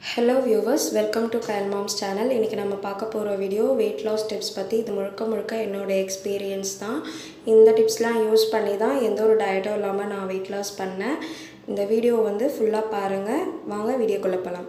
Hello viewers welcome to Kayal moms channel இன்றைக்கி நம்ம பார்க்க போகிற வீடியோ வெயிட் லாஸ் டிப்ஸ் பற்றி இது முழுக்க முழுக்க என்னோடய எக்ஸ்பீரியன்ஸ் தான். இந்த டிப்ஸ்லாம் யூஸ் பண்ணி தான் எந்த ஒரு டயட்டும் இல்லாமல் நான் வெயிட் லாஸ் பண்ணேன். இந்த வீடியோ வந்து ஃபுல்லாக பாருங்கள் வாங்க வீடியோக்குள்ளே போகலாம்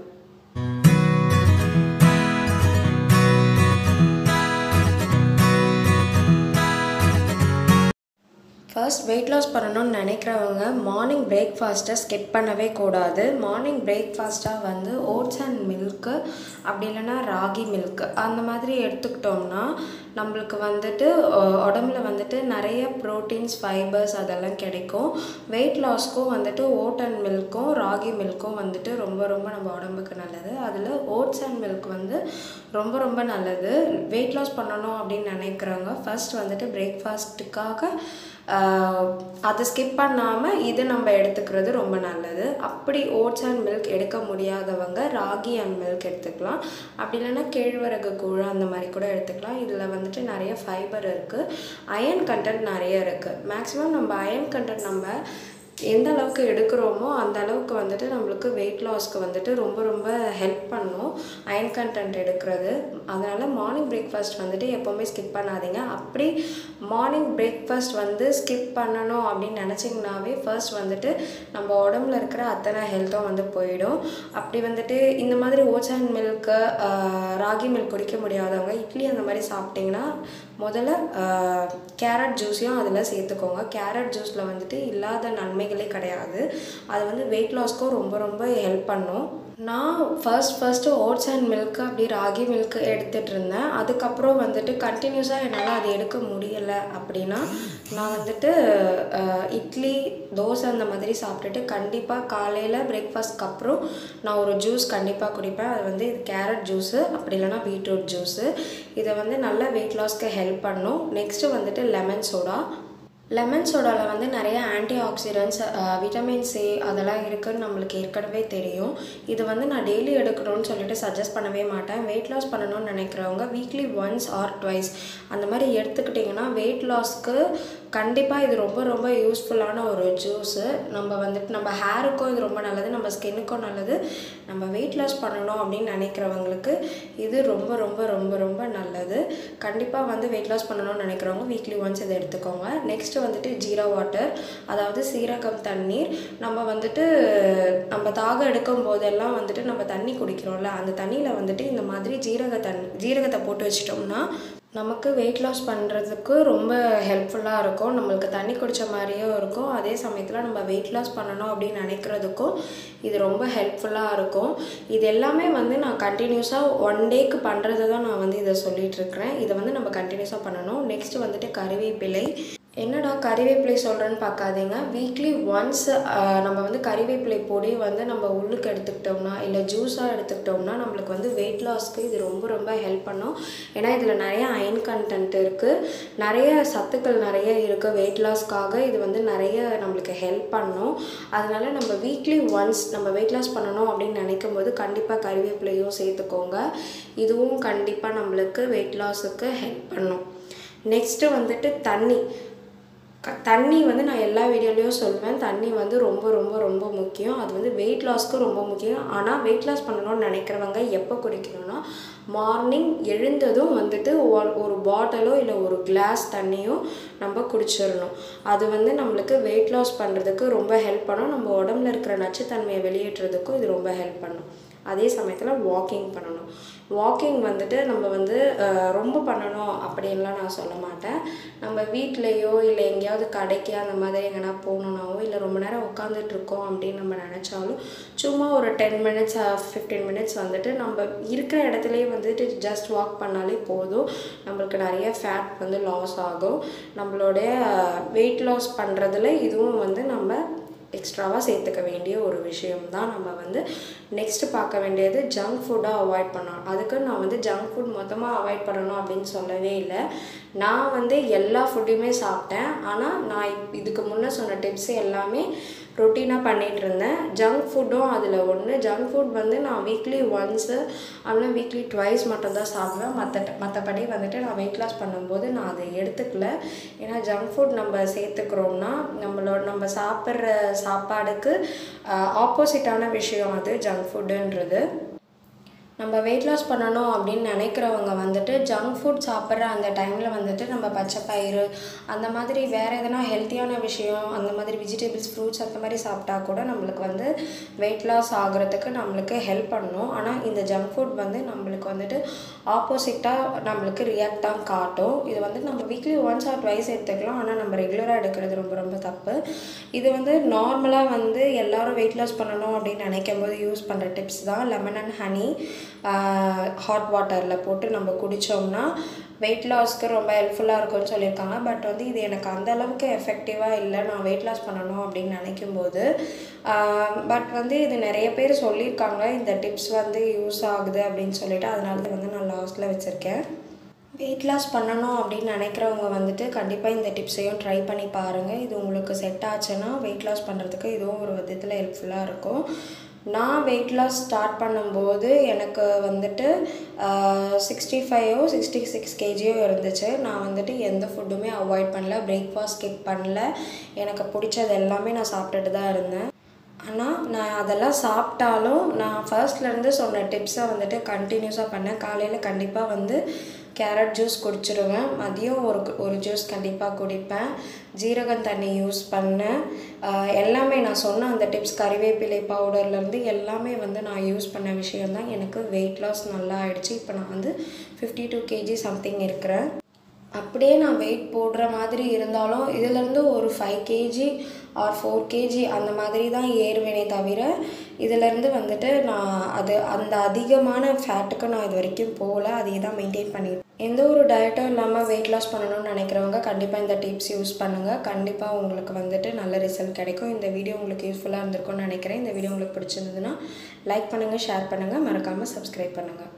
ஃபர்ஸ்ட் வெயிட் லாஸ் பண்ணணும்னு நினைக்கிறவங்க மார்னிங் பிரேக்ஃபாஸ்ட்டை ஸ்கிப் பண்ணவே கூடாது. மார்னிங் பிரேக்ஃபாஸ்ட்டாக வந்து ஓட்ஸ் அண்ட் மில்க்கு அப்படி இல்லைன்னா ராகி மில்க் அந்த மாதிரி எடுத்துக்கிட்டோம்னா நம்மளுக்கு வந்துட்டு உடம்புல வந்துட்டு நிறைய ப்ரோட்டீன்ஸ் ஃபைபர்ஸ் அதெல்லாம் கிடைக்கும். வெயிட் லாஸ்க்கும் வந்துட்டு ஓட் அண்ட் மில்க்கும் ராகி மில்க்கும் வந்துட்டு ரொம்ப ரொம்ப நம்ம உடம்புக்கு நல்லது. அதில் ஓட்ஸ் அண்ட் மில்க் வந்து ரொம்ப ரொம்ப நல்லது. வெயிட் லாஸ் பண்ணணும் அப்படின்னு நினைக்கிறவங்க ஃபர்ஸ்ட் வந்துட்டு பிரேக்ஃபாஸ்ட்டுக்காக அதை ஸ்கிப் பண்ணாமல் இது நம்ம எடுத்துக்கிறது ரொம்ப நல்லது. அப்படி ஓட்ஸ் அண்ட் மில்க் எடுக்க முடியாதவங்க ராகி அண்ட் மில்க் எடுத்துக்கலாம். அப்படி இல்லைன்னா கேழ்வரகு கூழ் அந்த மாதிரி கூட எடுத்துக்கலாம். இதில் வந்துட்டு நிறைய ஃபைபர் இருக்குது அயன் கண்டென்ட் நிறைய இருக்குது மேக்ஸிமம் நம்ம அயன் கண்டென்ட் நம்ம எந்த அளவுக்கு எடுக்கிறோமோ அந்த அளவுக்கு வந்துட்டு நம்மளுக்கு வெயிட் லாஸ்க்கு வந்துட்டு ரொம்ப ரொம்ப ஹெல்ப் பண்ணும். அயன் கண்டென்ட் எடுக்கிறது. அதனால் மார்னிங் பிரேக்ஃபாஸ்ட் வந்துட்டு எப்போவுமே ஸ்கிப் பண்ணாதீங்க. அப்படி மார்னிங் பிரேக்ஃபாஸ்ட் வந்து ஸ்கிப் பண்ணணும் அப்படின்னு நினச்சிங்கனாவே ஃபர்ஸ்ட் வந்துட்டு நம்ம உடம்புல இருக்கிற அத்தனை ஹெல்த்தும் வந்து போயிடும். அப்படி வந்துட்டு இந்த மாதிரி oats and milk ragi milk குடிக்க முடியாதவங்க இட்லி அந்த மாதிரி சாப்பிட்டிங்கன்னா முதல்ல கேரட் ஜூஸையும் அதில் சேர்த்துக்கோங்க. கேரட் ஜூஸில் வந்துட்டு இல்லாத நன்மை நன்மைகளே கிடையாது. அது வந்து வெயிட் லாஸ்க்கும் ரொம்ப ரொம்ப ஹெல்ப் பண்ணும். நான் first first oats and milk அப்படி ராகி மில்க் எடுத்துகிட்டு இருந்தேன். அதுக்கப்புறம் வந்துட்டு கண்டினியூஸாக என்னால் அது எடுக்க முடியலை அப்படின்னா நான் வந்துட்டு இட்லி தோசை அந்த மாதிரி சாப்பிட்டுட்டு கண்டிப்பாக காலையில் பிரேக்ஃபாஸ்ட்க்கு அப்புறம் நான் ஒரு ஜூஸ் கண்டிப்பாக குடிப்பேன். அது வந்து இது கேரட் ஜூஸு அப்படி இல்லைனா பீட்ரூட் ஜூஸு இதை வந்து நல்லா வெயிட் லாஸ்க்கு ஹெல்ப் பண்ணும். நெக்ஸ்ட்டு வந்துட்டு லெமன் சோடா லெமன் சோடாவில் வந்து நிறைய ஆன்டி ஆக்சிடென்ட்ஸ் விட்டமின் சி அதெல்லாம் இருக்குதுன்னு நம்மளுக்கு ஏற்கனவே தெரியும். இது வந்து நான் டெய்லி எடுக்கணும்னு சொல்லிட்டு சஜஸ்ட் பண்ணவே மாட்டேன். வெயிட் லாஸ் பண்ணணும்னு நினைக்கிறவங்க வீக்லி ஒன்ஸ் ஆர் ட்வைஸ் அந்த மாதிரி எடுத்துக்கிட்டிங்கன்னா வெயிட் லாஸ்க்கு கண்டிப்பாக இது ரொம்ப ரொம்ப யூஸ்ஃபுல்லான ஒரு ஜூஸு நம்ம வந்துட்டு நம்ம ஹேருக்கும் இது ரொம்ப நல்லது நம்ம ஸ்கின்னுக்கும் நல்லது. நம்ம வெயிட் லாஸ் பண்ணணும் அப்படின்னு நினைக்கிறவங்களுக்கு இது ரொம்ப ரொம்ப ரொம்ப ரொம்ப நல்லது. கண்டிப்பாக வந்து வெயிட் லாஸ் பண்ணணும்னு நினைக்கிறவங்க வீக்லி ஒன்ஸ் இதை எடுத்துக்கோங்க. நெக்ஸ்ட் நெக்ஸ்ட்டு வந்துட்டு ஜீரா வாட்டர் அதாவது சீரகம் தண்ணீர். நம்ம வந்துட்டு நம்ம தாகம் எடுக்கும் போதெல்லாம் வந்துட்டு நம்ம தண்ணி குடிக்கிறோம்ல அந்த தண்ணியில் வந்துட்டு இந்த மாதிரி ஜீரக தண்ணி ஜீரகத்தை போட்டு வச்சிட்டோம்னா நமக்கு வெயிட் லாஸ் பண்ணுறதுக்கு ரொம்ப ஹெல்ப்ஃபுல்லாக இருக்கும். நம்மளுக்கு தண்ணி குடித்த மாதிரியும் இருக்கும். அதே சமயத்தில் நம்ம வெயிட் லாஸ் பண்ணணும் அப்படின்னு நினைக்கிறதுக்கும் இது ரொம்ப ஹெல்ப்ஃபுல்லாக இருக்கும். இது எல்லாமே வந்து நான் கண்டினியூஸாக ஒன் டேக்கு பண்ணுறது தான் நான் வந்து இதை சொல்லிகிட்ருக்கிறேன் இதை வந்து நம்ம கண்டினியூஸாக பண்ணணும். நெக்ஸ்ட்டு வந்துட்டு கருவேப்பிலை என்னடா கறிவேப்பிலை சொல்கிறேன்னு பார்க்காதீங்க. வீக்லி ஒன்ஸ் நம்ம வந்து கறிவேப்பிலை பொடி வந்து நம்ம உள்ளுக்கு எடுத்துக்கிட்டோம்னா இல்லை ஜூஸாக எடுத்துக்கிட்டோம்னா நம்மளுக்கு வந்து வெயிட் லாஸ்க்கு இது ரொம்ப ரொம்ப ஹெல்ப் பண்ணும். ஏன்னா இதில் நிறைய அயன் கண்டென்ட் இருக்குது நிறைய சத்துக்கள் நிறைய இருக்குது வெயிட் லாஸ்க்காக இது வந்து நிறைய நம்மளுக்கு ஹெல்ப் பண்ணும். அதனால் நம்ம வீக்லி ஒன்ஸ் நம்ம வெயிட் லாஸ் பண்ணணும் அப்படின்னு நினைக்கும் போது கண்டிப்பாக கறிவேப்பிலையும் சேர்த்துக்கோங்க. இதுவும் கண்டிப்பாக நம்மளுக்கு வெயிட் லாஸுக்கு ஹெல்ப் பண்ணும். நெக்ஸ்ட்டு வந்துட்டு தண்ணி. தண்ணி வந்து நான் எல்லா வீடியோலையும் சொல்வேன் தண்ணி வந்து ரொம்ப ரொம்ப ரொம்ப முக்கியம். அது வந்து வெயிட் லாஸ்க்கு ரொம்ப முக்கியம். ஆனால் வெயிட் லாஸ் பண்ணணும்னு நினைக்கிறவங்க எப்போ குடிக்கணும்னா மார்னிங் எழுந்ததும் வந்துட்டு ஒரு பாட்டிலோ இல்லை ஒரு கிளாஸ் தண்ணியோ நம்ம குடிச்சிடணும். அது வந்து நம்மளுக்கு வெயிட் லாஸ் பண்ணுறதுக்கு ரொம்ப ஹெல்ப் பண்ணும். நம்ம உடம்புல இருக்கிற நச்சுத்தன்மையை வெளியேற்றுறதுக்கும் இது ரொம்ப ஹெல்ப் பண்ணும். அதே சமயத்தில் வாக்கிங் பண்ணணும். வாக்கிங் வந்துட்டு நம்ம வந்து ரொம்ப பண்ணணும் அப்படின்லாம் நான் சொல்ல மாட்டேன். நம்ம வீட்லேயோ இல்லை எங்கேயாவது கடைக்கு அந்த மாதிரி எங்கன்னா போகணுன்னாவோ இல்லை ரொம்ப நேரம் உட்காந்துட்ருக்கோம் அப்படின்னு நம்ம நினச்சாலும் சும்மா ஒரு டென் மினிட்ஸ் ஃபிஃப்டீன் மினிட்ஸ் வந்துட்டு நம்ம இருக்கிற இடத்துலையே வந்துட்டு ஜஸ்ட் வாக் பண்ணாலே போதும். நம்மளுக்கு நிறைய ஃபேட் வந்து லாஸ் ஆகும். நம்மளுடைய வெயிட் லாஸ் பண்ணுறதுல இதுவும் வந்து நம்ம எக்ஸ்ட்ராவாக சேர்த்துக்க வேண்டிய ஒரு விஷயம் தான் நம்ம வந்து நெக்ஸ்ட்டு பார்க்க வேண்டியது ஜங்க் ஃபுட்டாக அவாய்ட் பண்ணணும். அதுக்கு நான் வந்து ஜங்க் ஃபுட் மொத்தமாக அவாய்ட் பண்ணணும் அப்படின்னு சொல்லவே இல்லை. நான் வந்து எல்லா ஃபுட்டையுமே சாப்பிட்டேன். ஆனால் நான் இதுக்கு முன்னே சொன்ன டிப்ஸ் எல்லாமே ரொட்டீனாக பண்ணிகிட்டு இருந்தேன். ஜங்க் ஃபுட்டும் அதில் ஒன்று ஜங்க் ஃபுட் வந்து நான் வீக்லி ஒன்ஸு அப்படின்னா வீக்லி ட்வைஸ் மட்டும்தான் சாப்பிடுவேன். மற்ற மற்றபடி வந்துட்டு நான் வெயிட் லாஸ் பண்ணும்போது நான் அதை எடுத்துக்கல. ஏன்னா ஜங்க் ஃபுட் நம்ம சேர்த்துக்கிறோம்னா நம்மளோட நம்ம சாப்பிட்ற சாப்பாடுக்கு ஆப்போசிட்டான விஷயம் அது ஜங்க் ஃபுட்டுன்றது நம்ம வெயிட் லாஸ் பண்ணணும் அப்படின்னு நினைக்கிறவங்க வந்துட்டு ஜங்க் ஃபுட் சாப்பிட்ற அந்த டைமில் வந்துட்டு நம்ம பச்சை பயிறு அந்த மாதிரி வேறு எதனா ஹெல்த்தியான விஷயம் அந்த மாதிரி வெஜிடபிள்ஸ் ஃப்ரூட்ஸ் அந்த மாதிரி சாப்பிட்டா கூட நம்மளுக்கு வந்து வெயிட் லாஸ் ஆகுறதுக்கு நம்மளுக்கு ஹெல்ப் பண்ணும். ஆனால் இந்த ஜங்க் ஃபுட் வந்து நம்மளுக்கு வந்துட்டு ஆப்போசிட்டாக நம்மளுக்கு ரியாக்ட் தான் காட்டும். இது வந்து நம்ம வீக்லி ஒன்ஸ் ஆர் ட்வைஸ் எடுத்துக்கலாம். ஆனால் நம்ம ரெகுலராக எடுக்கிறது ரொம்ப ரொம்ப தப்பு. இது வந்து நார்மலாக வந்து எல்லாரும் வெயிட் லாஸ் பண்ணணும் அப்படின்னு நினைக்கும் போது யூஸ் பண்ணுற டிப்ஸ் தான் லெமன் அண்ட் ஹனி ஹாட் வாட்டரில் போட்டு நம்ம குடித்தோம்னா வெயிட் லாஸ்க்கு ரொம்ப ஹெல்ப்ஃபுல்லாக இருக்கும்னு சொல்லியிருக்காங்க. பட் வந்து இது எனக்கு அந்த அளவுக்கு எஃபெக்டிவாக இல்லை. நான் வெயிட் லாஸ் பண்ணணும் அப்படின்னு நினைக்கும் போது பட் வந்து இது நிறைய பேர் சொல்லியிருக்காங்க. இந்த டிப்ஸ் வந்து யூஸ் ஆகுது அப்படின்னு சொல்லிட்டு. அதனால தான் வந்து நான் லாஸ்ட்டில் வச்சுருக்கேன். வெயிட் லாஸ் பண்ணணும் அப்படின்னு நினைக்கிறவங்க வந்துட்டு கண்டிப்பாக இந்த டிப்ஸையும் ட்ரை பண்ணி பாருங்கள் இது உங்களுக்கு செட் ஆச்சுன்னா வெயிட் லாஸ் பண்ணுறதுக்கு இதுவும் ஒரு விதத்தில் ஹெல்ப்ஃபுல்லாக இருக்கும். நான் வெயிட் லாஸ் ஸ்டார்ட் பண்ணும்போது எனக்கு வந்துட்டு சிக்ஸ்டி ஃபைவோ சிக்ஸ்டி சிக்ஸ் கேஜியோ இருந்துச்சு. நான் வந்துட்டு எந்த ஃபுட்டுமே அவாய்ட் பண்ணல பிரேக்ஃபாஸ்ட் ஸ்கிப் பண்ணல. எனக்கு பிடிச்சது எல்லாமே நான் சாப்பிட்டுட்டு தான் இருந்தேன். ஆனால் நான் அதெல்லாம் சாப்பிட்டாலும் நான் ஃபர்ஸ்ட்லேருந்து சொன்ன டிப்ஸை வந்துட்டு கண்டினியூஸாக பண்ணேன். காலையில் கண்டிப்பாக வந்து கேரட் ஜூஸ் குடிச்சிடுவேன் மதியம் ஒரு ஒரு ஜூஸ் கண்டிப்பாக குடிப்பேன். ஜீரகம் தண்ணி யூஸ் பண்ணேன். எல்லாமே நான் சொன்ன அந்த டிப்ஸ் கறிவேப்பிலை பவுடர்லேருந்து எல்லாமே வந்து நான் யூஸ் பண்ண விஷயந்தான் எனக்கு வெயிட் லாஸ் நல்லா ஆகிடுச்சி இப்போ நான் வந்து ஃபிஃப்டி டூ கேஜி சம்திங் இருக்கிறேன். அப்படியே நான் வெயிட் போடுற மாதிரி இருந்தாலும் இதிலேருந்து ஒரு five KG or four KG அந்த மாதிரி தான் ஏறுவேனே தவிர இதிலேருந்து வந்துட்டு நான் அது அந்த அதிகமான ஃபேட்டுக்கு நான் இது வரைக்கும் போகல. அதையே தான் மெயின்டைன் பண்ணிட்டு எந்த ஒரு டயட்டும் இல்லாமல் வெயிட் லாஸ் பண்ணணும்னு நினைக்கிறவங்க கண்டிப்பாக இந்த டிப்ஸ் யூஸ் பண்ணுங்கள் கண்டிப்பாக உங்களுக்கு வந்துட்டு நல்ல ரிசல்ட் கிடைக்கும். இந்த வீடியோ உங்களுக்கு யூஸ்ஃபுல்லாக இருந்திருக்கும்னு நினைக்கிறேன். இந்த வீடியோ உங்களுக்கு பிடிச்சிருந்ததுன்னா லைக் பண்ணுங்கள் ஷேர் பண்ணுங்கள் மறக்காமல் சப்ஸ்கிரைப் பண்ணுங்கள்